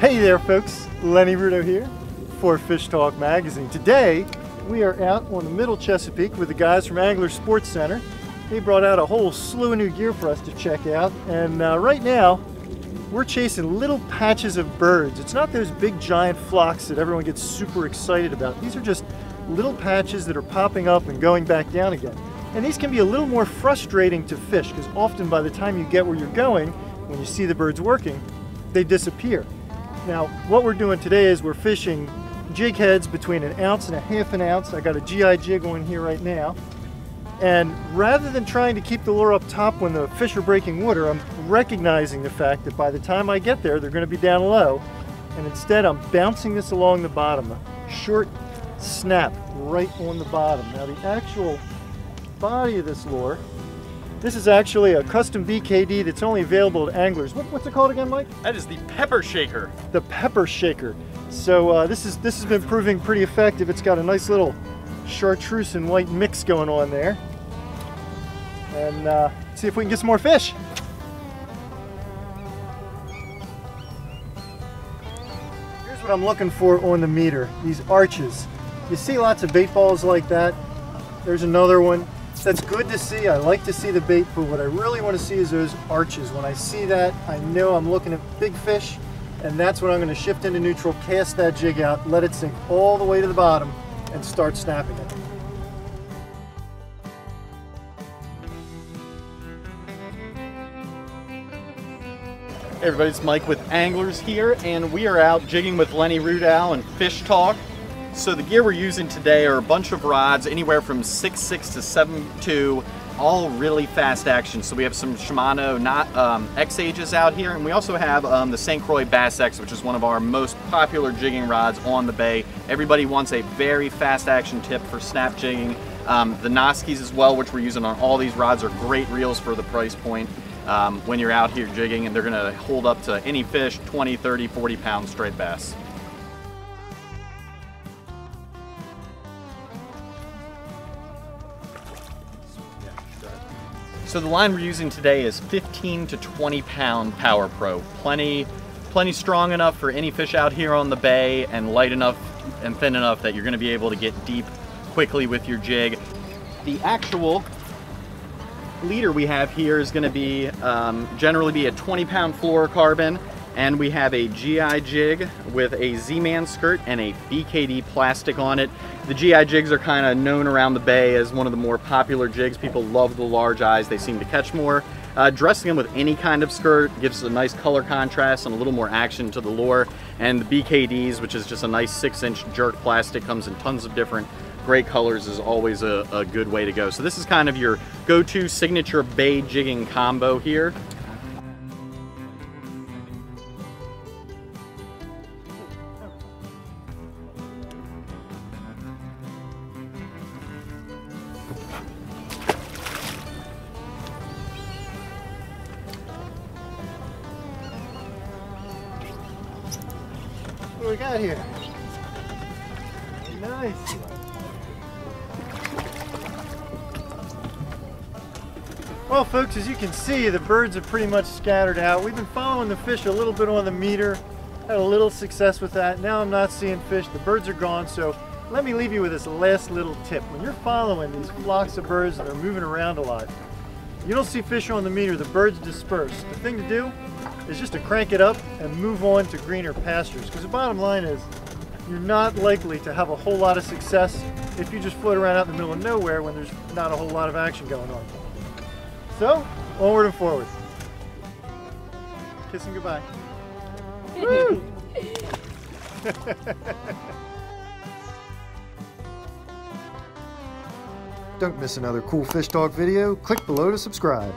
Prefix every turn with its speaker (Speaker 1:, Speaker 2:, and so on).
Speaker 1: Hey there folks, Lenny Rudow here for Fish Talk Magazine. Today we are out on the middle Chesapeake with the guys from Angler Sports Center. They brought out a whole slew of new gear for us to check out and uh, right now we're chasing little patches of birds. It's not those big giant flocks that everyone gets super excited about. These are just little patches that are popping up and going back down again. And these can be a little more frustrating to fish because often by the time you get where you're going, when you see the birds working, they disappear. Now, what we're doing today is we're fishing jig heads between an ounce and a half an ounce. I got a GI jig on here right now. And rather than trying to keep the lure up top when the fish are breaking water, I'm recognizing the fact that by the time I get there, they're gonna be down low. And instead, I'm bouncing this along the bottom, a short snap right on the bottom. Now the actual body of this lure this is actually a custom BKD that's only available to anglers. What, what's it called again, Mike?
Speaker 2: That is the pepper shaker.
Speaker 1: The pepper shaker. So uh, this is this has been proving pretty effective. It's got a nice little chartreuse and white mix going on there. And uh, see if we can get some more fish. Here's what I'm looking for on the meter, these arches. You see lots of bait balls like that. There's another one that's good to see. I like to see the bait, but what I really want to see is those arches. When I see that, I know I'm looking at big fish, and that's when I'm going to shift into neutral, cast that jig out, let it sink all the way to the bottom, and start snapping it.
Speaker 2: Hey everybody, it's Mike with Anglers here, and we are out jigging with Lenny Rudow and Fish Talk. So the gear we're using today are a bunch of rods, anywhere from 6.6 to 7.2, all really fast action. So we have some Shimano not um, X Ages out here, and we also have um, the St. Croix Bass X, which is one of our most popular jigging rods on the bay. Everybody wants a very fast action tip for snap jigging. Um, the Nascis as well, which we're using on all these rods, are great reels for the price point. Um, when you're out here jigging and they're going to hold up to any fish 20 30 40 pound striped bass So the line we're using today is 15 to 20 pound Power Pro. Plenty, plenty strong enough for any fish out here on the bay and light enough and thin enough that you're gonna be able to get deep quickly with your jig. The actual leader we have here is gonna be, um, generally be a 20 pound fluorocarbon and we have a GI jig with a Z-Man skirt and a BKD plastic on it. The GI jigs are kind of known around the bay as one of the more popular jigs. People love the large eyes, they seem to catch more. Uh, dressing them with any kind of skirt gives a nice color contrast and a little more action to the lure. And the BKDs, which is just a nice six inch jerk plastic, comes in tons of different gray colors is always a, a good way to go. So this is kind of your go-to signature bay jigging combo here.
Speaker 1: What do we got here? Nice. Well folks, as you can see, the birds are pretty much scattered out. We've been following the fish a little bit on the meter, had a little success with that. Now I'm not seeing fish, the birds are gone, so let me leave you with this last little tip. When you're following these flocks of birds that are moving around a lot, you don't see fish on the meter, the birds disperse. The thing to do is just to crank it up and move on to greener pastures. Because the bottom line is, you're not likely to have a whole lot of success if you just float around out in the middle of nowhere when there's not a whole lot of action going on. So, onward and forward. Kiss and goodbye. Don't miss another cool fish talk video. Click below to subscribe.